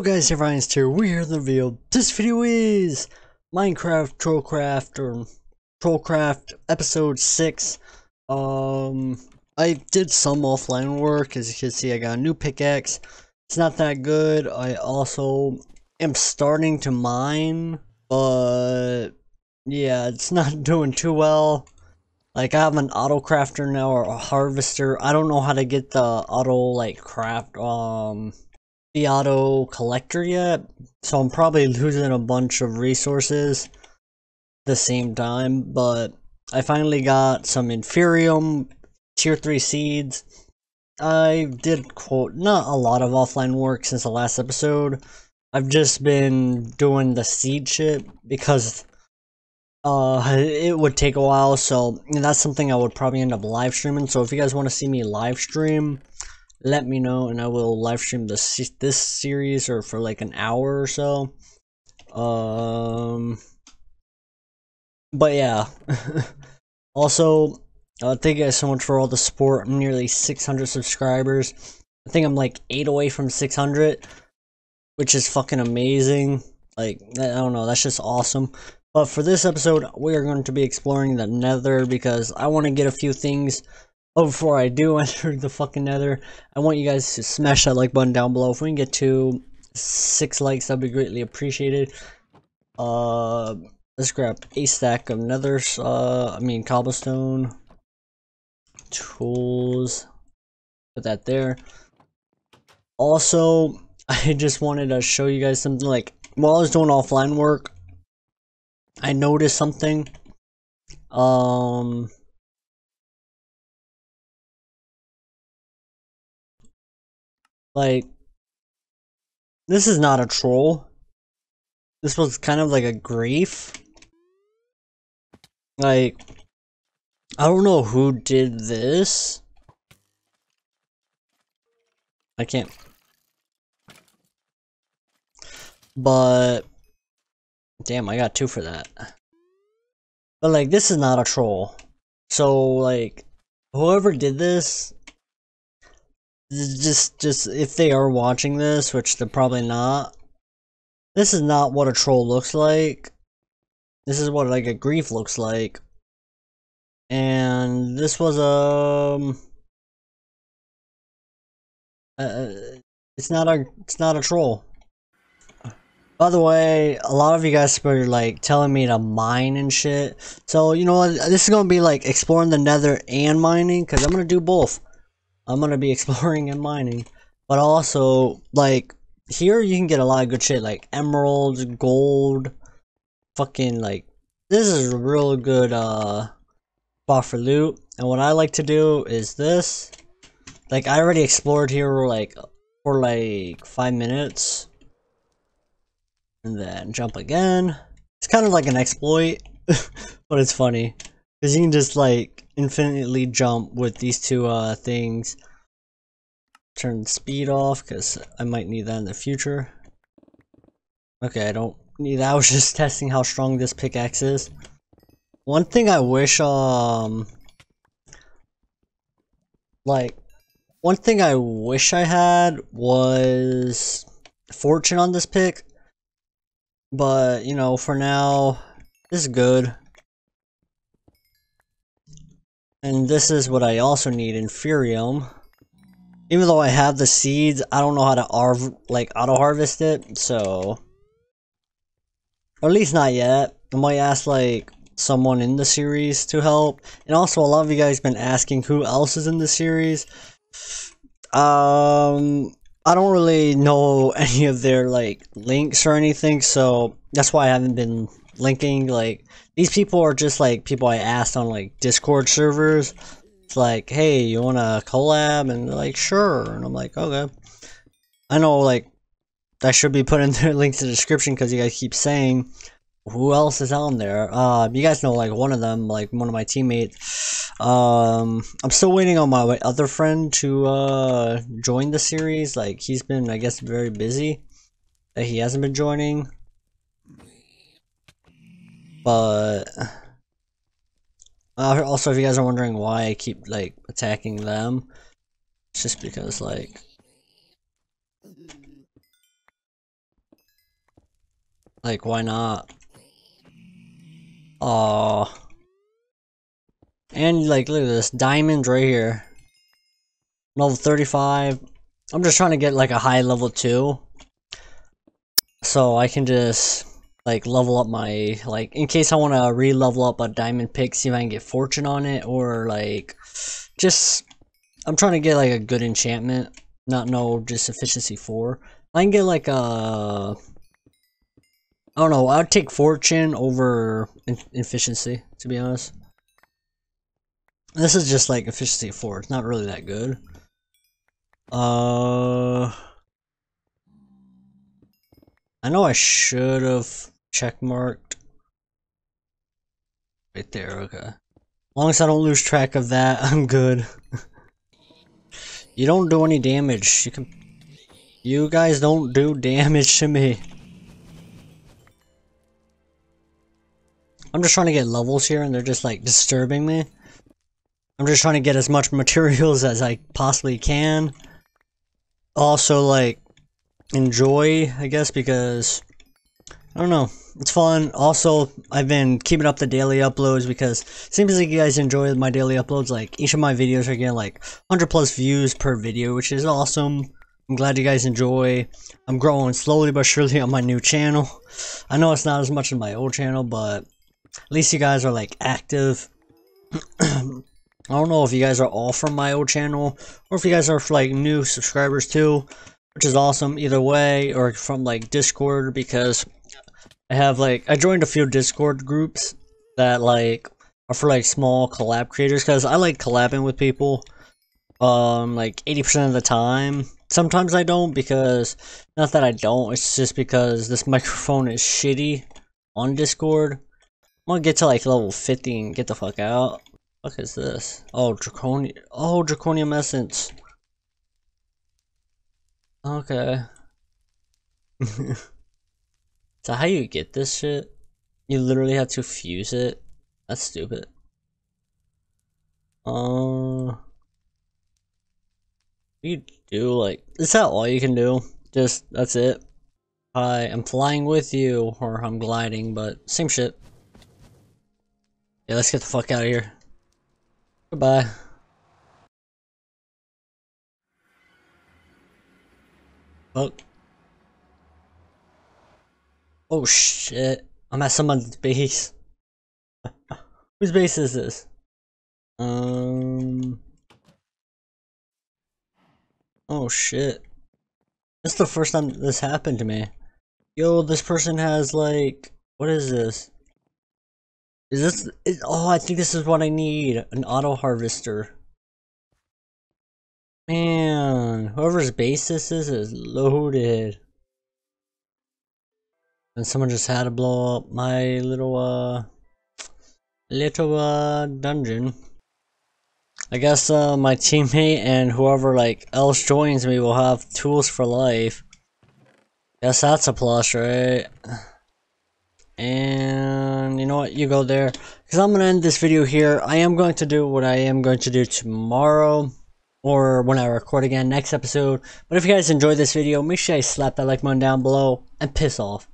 Hello guys, everyone's here. We're here in the video. This video is Minecraft Trollcraft or Trollcraft episode 6. Um, I did some offline work. As you can see, I got a new pickaxe. It's not that good. I also am starting to mine, but yeah, it's not doing too well. Like I have an auto crafter now or a harvester. I don't know how to get the auto like craft um auto collector yet, so I'm probably losing a bunch of resources the same time, but I finally got some Inferium tier 3 seeds. I did quote not a lot of offline work since the last episode. I've just been doing the seed shit because uh it would take a while so that's something I would probably end up live streaming so if you guys want to see me live stream let me know and I will live stream this this series or for like an hour or so. Um, but yeah. also, uh, thank you guys so much for all the support. I'm nearly 600 subscribers. I think I'm like eight away from 600, which is fucking amazing. Like I don't know, that's just awesome. But for this episode, we are going to be exploring the Nether because I want to get a few things Oh, before I do enter the fucking nether, I want you guys to smash that like button down below. If we can get to six likes, that'd be greatly appreciated. Uh, let's grab a stack of nethers, uh, I mean cobblestone, tools, put that there. Also, I just wanted to show you guys something like, while I was doing offline work, I noticed something. Um, Like, this is not a troll. This was kind of like a grief. Like, I don't know who did this. I can't. But, damn, I got two for that. But like, this is not a troll. So like, whoever did this, just just if they are watching this, which they're probably not, this is not what a troll looks like. This is what like a grief looks like. And this was um uh, uh, it's not a it's not a troll. By the way, a lot of you guys were like telling me to mine and shit. So, you know what? This is going to be like exploring the nether and mining because I'm going to do both. I'm gonna be exploring and mining. But also, like, here you can get a lot of good shit, like emeralds, gold, fucking, like, this is a real good, uh, spot for loot. And what I like to do is this. Like, I already explored here, like, for, like, five minutes. And then jump again. It's kind of like an exploit, but it's funny. Because you can just, like, infinitely jump with these two uh, things. Turn speed off because I might need that in the future. Okay, I don't need that. I was just testing how strong this pickaxe is. One thing I wish, um, like, one thing I wish I had was fortune on this pick. But, you know, for now, this is good. And this is what I also need, Inferium. Even though I have the seeds, I don't know how to arv like auto-harvest it, so... Or at least not yet. I might ask like someone in the series to help. And also a lot of you guys been asking who else is in the series. Um I don't really know any of their like links or anything, so that's why I haven't been linking like these people are just like people I asked on like Discord servers. It's like, hey, you wanna collab? And they're like, sure. And I'm like, okay. I know like I should be putting their links in the description because you guys keep saying who else is on there. Uh, you guys know like one of them, like one of my teammates. Um, I'm still waiting on my other friend to uh join the series. Like he's been, I guess, very busy. He hasn't been joining. But uh, also, if you guys are wondering why I keep like attacking them, it's just because like Like, why not? Aww. And, like, look at this. Diamond right here. Level 35. I'm just trying to get, like, a high level 2. So I can just, like, level up my, like, in case I want to re-level up a diamond pick, see if I can get fortune on it, or, like, just, I'm trying to get, like, a good enchantment. Not no, just efficiency 4. I can get, like, a I don't know. I would take fortune over efficiency, to be honest. This is just like efficiency 4. It's not really that good. Uh, I know I should have checkmarked. Right there, okay. As long as I don't lose track of that, I'm good. you don't do any damage. You can... You guys don't do damage to me. I'm just trying to get levels here and they're just like disturbing me. I'm just trying to get as much materials as I possibly can. Also like enjoy, I guess, because I don't know. It's fun. Also, I've been keeping up the daily uploads because seems like you guys enjoy my daily uploads. Like, each of my videos are getting like 100 plus views per video, which is awesome. I'm glad you guys enjoy. I'm growing slowly but surely on my new channel. I know it's not as much as my old channel, but at least you guys are like active. I don't know if you guys are all from my old channel or if you guys are like new subscribers too, which is awesome either way, or from like Discord because I have like I joined a few Discord groups that like are for like small collab creators because I like collabing with people um like 80% of the time. Sometimes I don't because not that I don't, it's just because this microphone is shitty on Discord. I'm gonna get to like level 50 and get the fuck out. What is this? Oh, Draconium. Oh, Draconium Essence. Okay. so how you get this shit? You literally have to fuse it? That's stupid. Uh... You do, like... Is that all you can do? Just, that's it? I'm flying with you, or I'm gliding, but same shit. Yeah, let's get the fuck out of here. Goodbye. Oh. Oh shit. I'm at someone's base. Whose base is this? Um. Oh shit. This is the first time this happened to me. Yo, this person has like, what is this? Is this, is, oh, I think this is what I need, an auto harvester. Man, whoever's base this is, is loaded. And someone just had to blow up my little, uh, little, uh, dungeon. I guess, uh, my teammate and whoever, like, else joins me will have tools for life. Guess that's a plus, right? and you know what you go there because i'm gonna end this video here i am going to do what i am going to do tomorrow or when i record again next episode but if you guys enjoyed this video make sure you slap that like button down below and piss off